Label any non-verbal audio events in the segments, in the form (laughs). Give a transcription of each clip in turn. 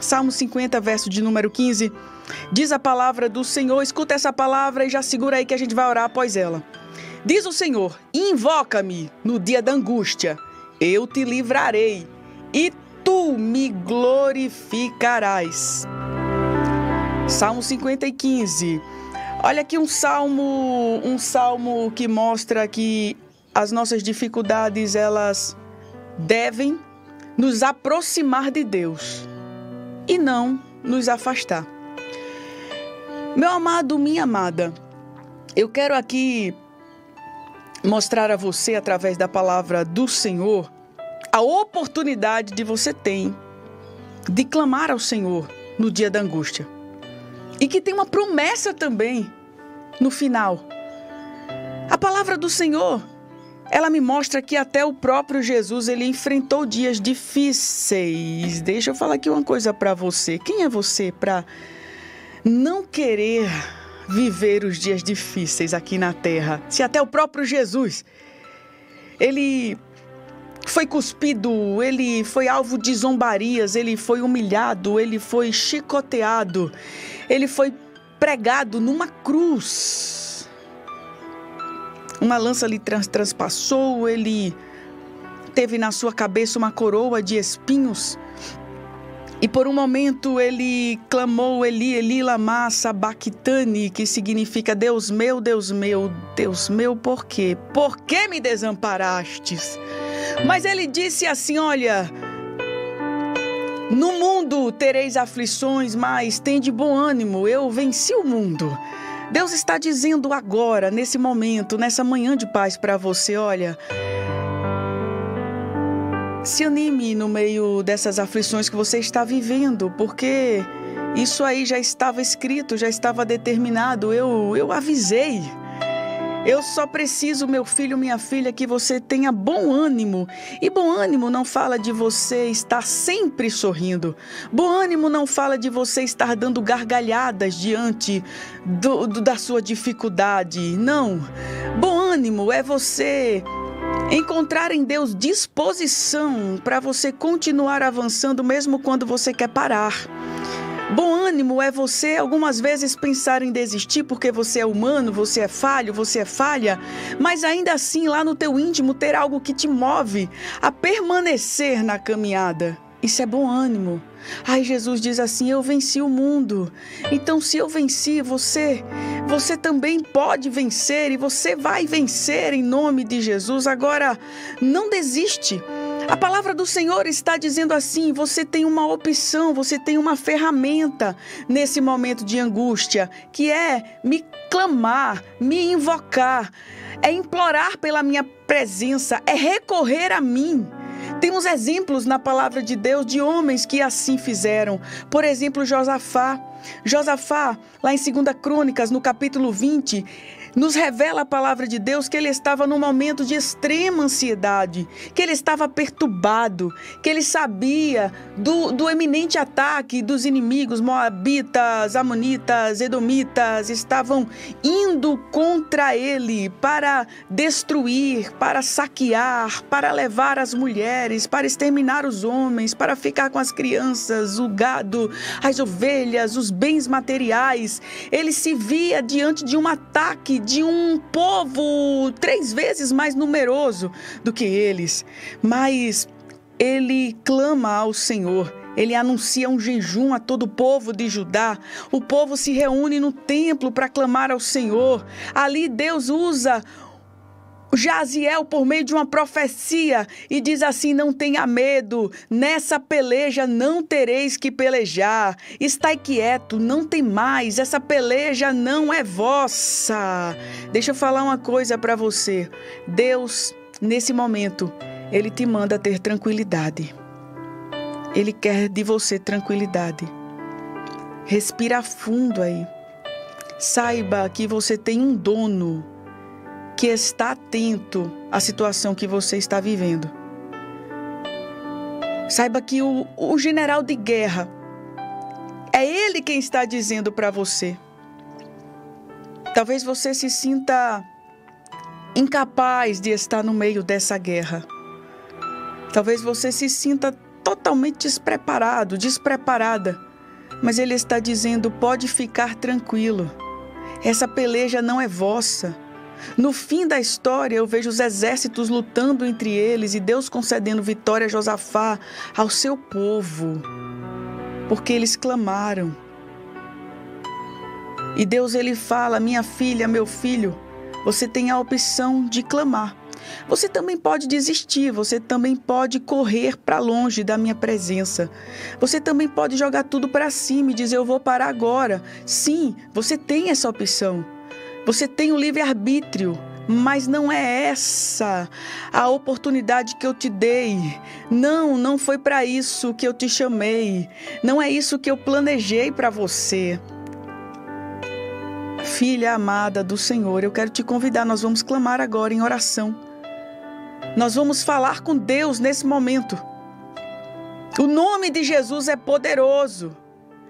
Salmo 50, verso de número 15. Diz a palavra do Senhor. Escuta essa palavra e já segura aí que a gente vai orar após ela. Diz o Senhor: Invoca-me no dia da angústia, eu te livrarei e tu me glorificarás. Salmo 50 e 15. Olha aqui um salmo, um salmo que mostra que as nossas dificuldades elas devem nos aproximar de Deus e não nos afastar. Meu amado, minha amada, eu quero aqui mostrar a você, através da palavra do Senhor, a oportunidade de você ter de clamar ao Senhor no dia da angústia. E que tem uma promessa também no final. A palavra do Senhor ela me mostra que até o próprio Jesus ele enfrentou dias difíceis. Deixa eu falar aqui uma coisa para você. Quem é você para não querer viver os dias difíceis aqui na terra? Se até o próprio Jesus ele foi cuspido, ele foi alvo de zombarias, ele foi humilhado, ele foi chicoteado, ele foi pregado numa cruz uma lança lhe trans transpassou, ele teve na sua cabeça uma coroa de espinhos. E por um momento ele clamou Eli, Eli lama sabachthani, que significa Deus meu, Deus meu, Deus meu, por quê? Por que me desamparastes? Mas ele disse assim, olha, no mundo tereis aflições, mas tem de bom ânimo, eu venci o mundo. Deus está dizendo agora, nesse momento, nessa manhã de paz para você: olha, se anime no meio dessas aflições que você está vivendo, porque isso aí já estava escrito, já estava determinado. Eu, eu avisei. Eu só preciso, meu filho, minha filha, que você tenha bom ânimo. E bom ânimo não fala de você estar sempre sorrindo. Bom ânimo não fala de você estar dando gargalhadas diante do, do, da sua dificuldade. Não. Bom ânimo é você encontrar em Deus disposição para você continuar avançando mesmo quando você quer parar. Bom ânimo é você algumas vezes pensar em desistir porque você é humano, você é falho, você é falha, mas ainda assim lá no teu íntimo ter algo que te move a permanecer na caminhada. Isso é bom ânimo. Ai, Jesus diz assim: Eu venci o mundo. Então, se eu venci, você, você também pode vencer e você vai vencer em nome de Jesus. Agora, não desiste. A palavra do Senhor está dizendo assim: você tem uma opção, você tem uma ferramenta nesse momento de angústia, que é me clamar, me invocar, é implorar pela minha presença, é recorrer a mim. Temos exemplos na palavra de Deus de homens que assim fizeram. Por exemplo, Josafá. Josafá, lá em 2 Crônicas, no capítulo 20, nos revela a palavra de Deus que ele estava num momento de extrema ansiedade, que ele estava perturbado, que ele sabia do, do eminente ataque dos inimigos, moabitas, amonitas, edomitas, estavam indo contra ele para destruir, para saquear, para levar as mulheres, para exterminar os homens, para ficar com as crianças, o gado, as ovelhas, os bens materiais. Ele se via diante de um ataque de um povo três vezes mais numeroso do que eles. Mas ele clama ao Senhor. Ele anuncia um jejum a todo o povo de Judá. O povo se reúne no templo para clamar ao Senhor. Ali Deus usa Jaziel por meio de uma profecia e diz assim: Não tenha medo, nessa peleja não tereis que pelejar. Estai quieto, não tem mais, essa peleja não é vossa. Deixa eu falar uma coisa para você. Deus, nesse momento, ele te manda ter tranquilidade. Ele quer de você tranquilidade. Respira fundo aí. Saiba que você tem um dono que está atento à situação que você está vivendo. Saiba que o, o general de guerra é ele quem está dizendo para você. Talvez você se sinta incapaz de estar no meio dessa guerra. Talvez você se sinta totalmente despreparado, despreparada. Mas ele está dizendo: pode ficar tranquilo. Essa peleja não é vossa. No fim da história, eu vejo os exércitos lutando entre eles e Deus concedendo vitória a Josafá, ao seu povo, porque eles clamaram. E Deus ele fala: "Minha filha, meu filho, você tem a opção de clamar. Você também pode desistir, você também pode correr para longe da minha presença. Você também pode jogar tudo para cima e dizer eu vou parar agora. Sim, você tem essa opção. Você tem o livre-arbítrio, mas não é essa a oportunidade que eu te dei. Não, não foi para isso que eu te chamei. Não é isso que eu planejei para você. Filha amada do Senhor, eu quero te convidar, nós vamos clamar agora em oração. Nós vamos falar com Deus nesse momento. O nome de Jesus é poderoso.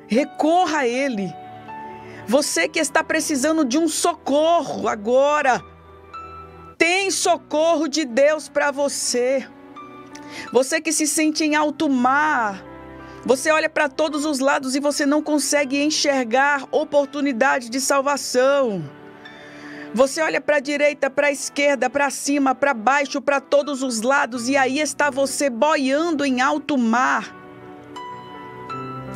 Recorra a Ele. Você que está precisando de um socorro agora, tem socorro de Deus para você. Você que se sente em alto mar, você olha para todos os lados e você não consegue enxergar oportunidade de salvação. Você olha para a direita, para a esquerda, para cima, para baixo, para todos os lados e aí está você boiando em alto mar.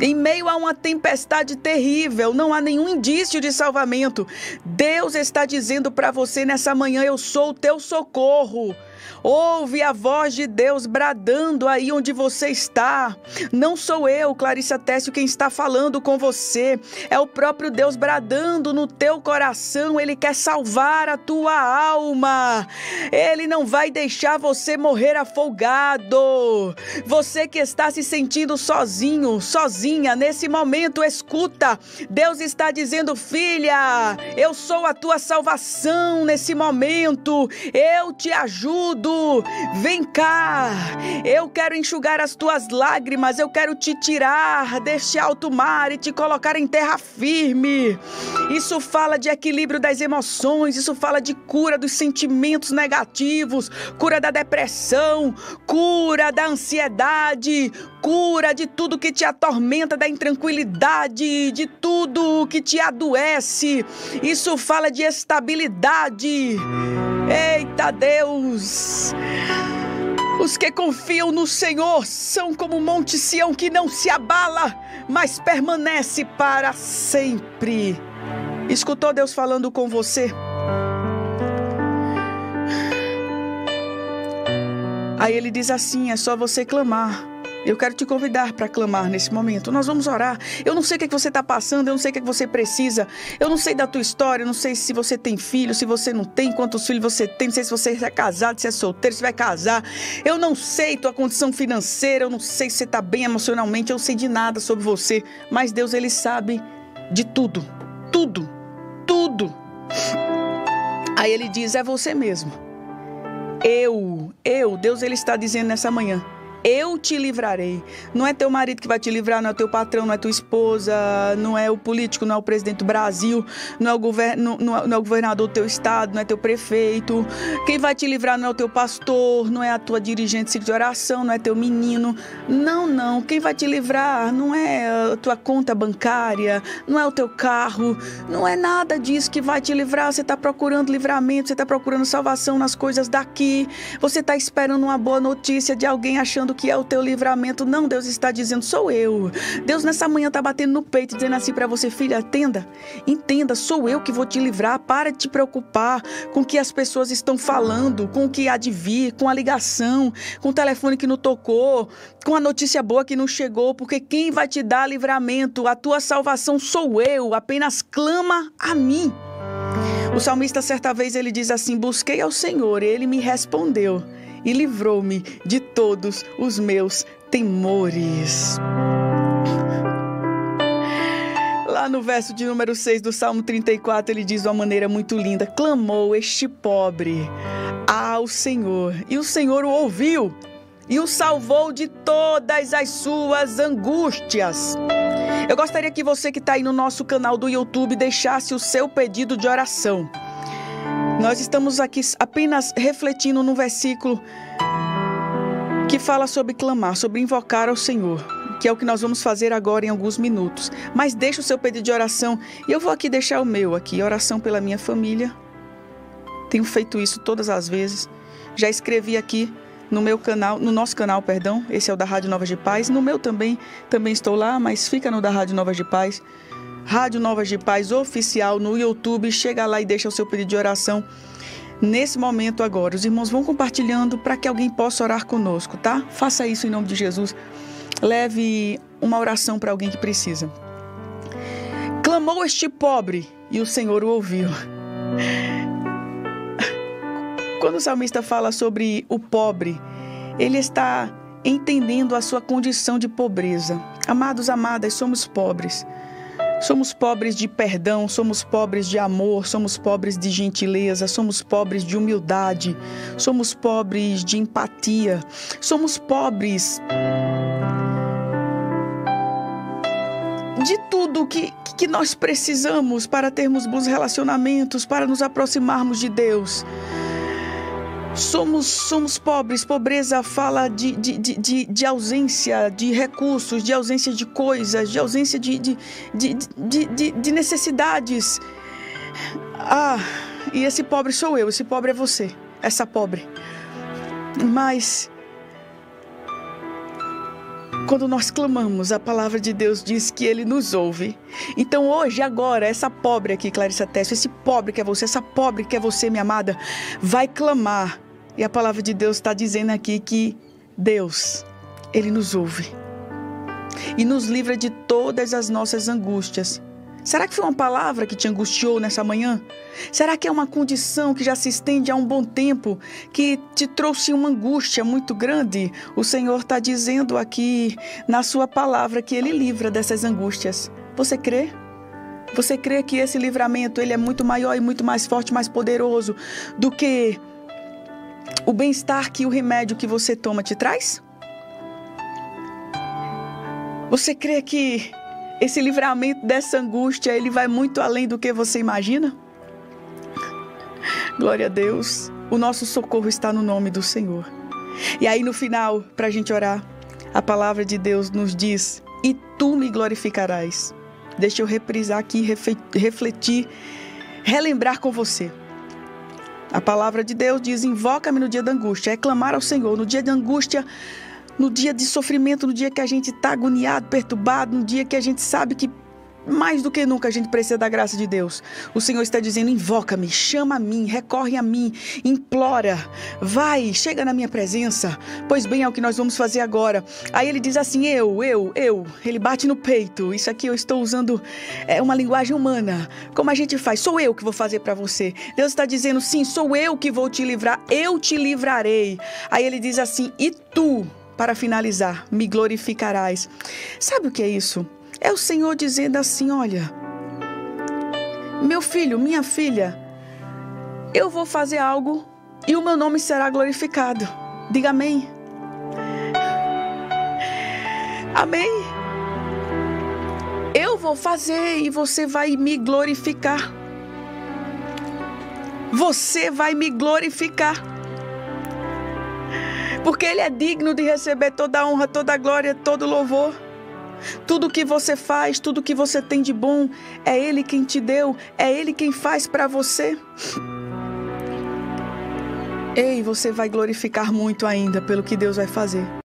Em meio a uma tempestade terrível, não há nenhum indício de salvamento. Deus está dizendo para você nessa manhã: Eu sou o teu socorro. Ouve a voz de Deus bradando aí onde você está. Não sou eu, Clarissa Técio, quem está falando com você. É o próprio Deus bradando no teu coração. Ele quer salvar a tua alma. Ele não vai deixar você morrer afogado. Você que está se sentindo sozinho, sozinha nesse momento, escuta. Deus está dizendo, filha, eu sou a tua salvação nesse momento. Eu te ajudo Vem cá, eu quero enxugar as tuas lágrimas, eu quero te tirar deste alto mar e te colocar em terra firme. Isso fala de equilíbrio das emoções, isso fala de cura dos sentimentos negativos, cura da depressão, cura da ansiedade, cura de tudo que te atormenta, da intranquilidade, de tudo que te adoece. Isso fala de estabilidade. Eita Deus! Os que confiam no Senhor são como o Monte Sião que não se abala, mas permanece para sempre. Escutou Deus falando com você? Aí ele diz assim: é só você clamar. Eu quero te convidar para clamar nesse momento. Nós vamos orar. Eu não sei o que, é que você está passando, eu não sei o que, é que você precisa. Eu não sei da tua história, eu não sei se você tem filho, se você não tem, quantos filhos você tem, não sei se você é casado, se é solteiro, se vai casar. Eu não sei tua condição financeira, eu não sei se você está bem emocionalmente, eu não sei de nada sobre você. Mas Deus, Ele sabe de tudo. Tudo. Tudo. Aí Ele diz: é você mesmo. Eu, eu, Deus, Ele está dizendo nessa manhã eu te livrarei. Não é teu marido que vai te livrar, não é teu patrão, não é tua esposa, não é o político, não é o presidente do Brasil, não é o, govern não, não é o governador do teu estado, não é teu prefeito. Quem vai te livrar não é o teu pastor, não é a tua dirigente de oração, não é teu menino. Não, não. Quem vai te livrar não é a tua conta bancária, não é o teu carro, não é nada disso que vai te livrar. Você está procurando livramento, você está procurando salvação nas coisas daqui, você está esperando uma boa notícia de alguém achando que é o teu livramento. Não, Deus está dizendo, sou eu. Deus nessa manhã está batendo no peito, dizendo assim para você, filha, atenda, entenda, sou eu que vou te livrar. Para de te preocupar com o que as pessoas estão falando, com o que há de vir, com a ligação, com o telefone que não tocou, com a notícia boa que não chegou, porque quem vai te dar livramento, a tua salvação sou eu, apenas clama a mim. O salmista, certa vez, ele diz assim: Busquei ao Senhor, e ele me respondeu e livrou-me de todos os meus temores. Lá no verso de número 6 do Salmo 34, ele diz de uma maneira muito linda: Clamou este pobre ao Senhor, e o Senhor o ouviu e o salvou de todas as suas angústias. Eu gostaria que você que está aí no nosso canal do YouTube deixasse o seu pedido de oração. Nós estamos aqui apenas refletindo no versículo que fala sobre clamar, sobre invocar ao Senhor, que é o que nós vamos fazer agora em alguns minutos. Mas deixa o seu pedido de oração e eu vou aqui deixar o meu aqui, oração pela minha família. Tenho feito isso todas as vezes. Já escrevi aqui no meu canal, no nosso canal, perdão, esse é o da Rádio Novas de Paz. No meu também, também estou lá, mas fica no da Rádio Novas de Paz. Rádio Novas de Paz oficial no YouTube. Chega lá e deixa o seu pedido de oração nesse momento agora. Os irmãos vão compartilhando para que alguém possa orar conosco, tá? Faça isso em nome de Jesus. Leve uma oração para alguém que precisa. Clamou este pobre e o Senhor o ouviu. (laughs) Quando o salmista fala sobre o pobre, ele está entendendo a sua condição de pobreza. Amados, amadas, somos pobres. Somos pobres de perdão, somos pobres de amor, somos pobres de gentileza, somos pobres de humildade, somos pobres de empatia, somos pobres de tudo que, que nós precisamos para termos bons relacionamentos, para nos aproximarmos de Deus. Somos, somos pobres, pobreza fala de, de, de, de, ausência de recursos, de ausência de coisas, de ausência de, de, de, de, de necessidades. Ah, e esse pobre sou eu, esse pobre é você, essa pobre. Mas quando nós clamamos, a palavra de Deus diz que Ele nos ouve. Então hoje, agora, essa pobre aqui, Clarissa Tessio, esse pobre que é você, essa pobre que é você, minha amada, vai clamar. E a palavra de Deus está dizendo aqui que Deus, Ele nos ouve. E nos livra de todas as nossas angústias. Será que foi uma palavra que te angustiou nessa manhã? Será que é uma condição que já se estende há um bom tempo, que te trouxe uma angústia muito grande? O Senhor está dizendo aqui na Sua palavra que Ele livra dessas angústias. Você crê? Você crê que esse livramento ele é muito maior e muito mais forte, mais poderoso do que o bem-estar que o remédio que você toma te traz? Você crê que esse livramento dessa angústia, ele vai muito além do que você imagina? Glória a Deus. O nosso socorro está no nome do Senhor. E aí no final, para a gente orar, a palavra de Deus nos diz: E tu me glorificarás. Deixa eu reprisar aqui, refletir, relembrar com você. A palavra de Deus diz: Invoca-me no dia da angústia. É clamar ao Senhor. No dia de angústia, no dia de sofrimento, no dia que a gente está agoniado, perturbado, no dia que a gente sabe que mais do que nunca a gente precisa da graça de Deus. O Senhor está dizendo: invoca-me, chama a mim, recorre a mim, implora, vai, chega na minha presença. Pois bem, é o que nós vamos fazer agora. Aí ele diz assim: eu, eu, eu. Ele bate no peito. Isso aqui eu estou usando é uma linguagem humana. Como a gente faz? Sou eu que vou fazer para você. Deus está dizendo: sim, sou eu que vou te livrar, eu te livrarei. Aí ele diz assim: e tu? para finalizar, me glorificarás. Sabe o que é isso? É o Senhor dizendo assim: olha, meu filho, minha filha, eu vou fazer algo e o meu nome será glorificado. Diga amém. Amém. Eu vou fazer e você vai me glorificar. Você vai me glorificar porque Ele é digno de receber toda a honra, toda a glória, todo o louvor. Tudo que você faz, tudo que você tem de bom, é Ele quem te deu, é Ele quem faz para você. Ei, você vai glorificar muito ainda pelo que Deus vai fazer.